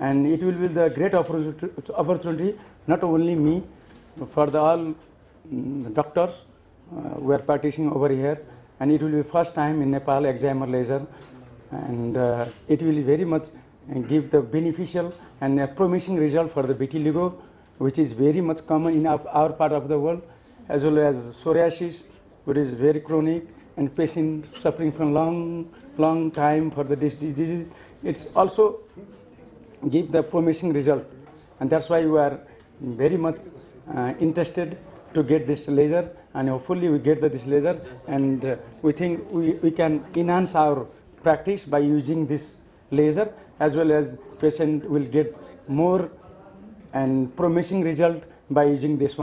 and it will be the great opportunity, not only me, for the all mm, doctors uh, who are practicing over here, and it will be first time in Nepal excimer laser, and uh, it will very much give the beneficial and promising result for the vitiligo, which is very much common in our, our part of the world, as well as psoriasis, which is very chronic, and patient suffering from long, long time for the dis- disease. It's also give the promising result, and that's why we are very much uh, interested to get this laser, and hopefully we get this laser, and uh, we think we, we can enhance our practice by using this laser, as well as patient will get more and promising result by using this one.